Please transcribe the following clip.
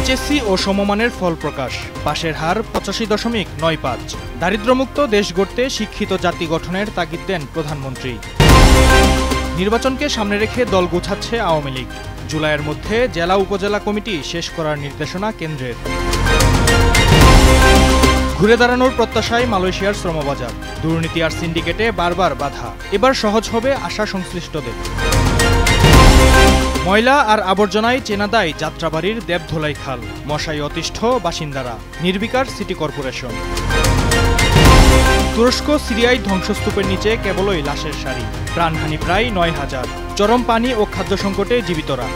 HSC ও সমমানের ফল প্রকাশ। পাশের হার পঁচাশি দশমিক নয় পাঁচ। দারিদ্র্যমুক্ত দেশ গড়তে শিক্ষিত জাতি গঠনের তাগিদ দেন প্রধানমন্ত্রী। নির্বাচনকে সামনে রেখে দল গোছাচ্ছে আওয়ামী লীগ। জুলাইয়ের মধ্যে জেলা উপজেলা কমিটি শেষ করার নির্দেশনা কেন্দ্রের। ঘুরে দাঁড়ানোর প্রত্যাশায় মালয়েশিয়ার শ্রমবাজার। দুর্নীতি আর সিন্ডিকেটে বারবার বাধা। এবার সহজ হবে আশা সংশ্লিষ্টদের। ময়লা আর আবর্জনায় চেনা দেয় যাত্রাবাড়ির দেবধোলাই খাল, মশাই অতিষ্ঠ বাসিন্দারা, নির্বিকার সিটি কর্পোরেশন। তুরস্ক সিরিয়ায় ধ্বংসস্তূপের নিচে কেবলই লাশের সারি, প্রাণহানি প্রায় নয় হাজার। চরম পানি ও খাদ্য সংকটে জীবিতরা।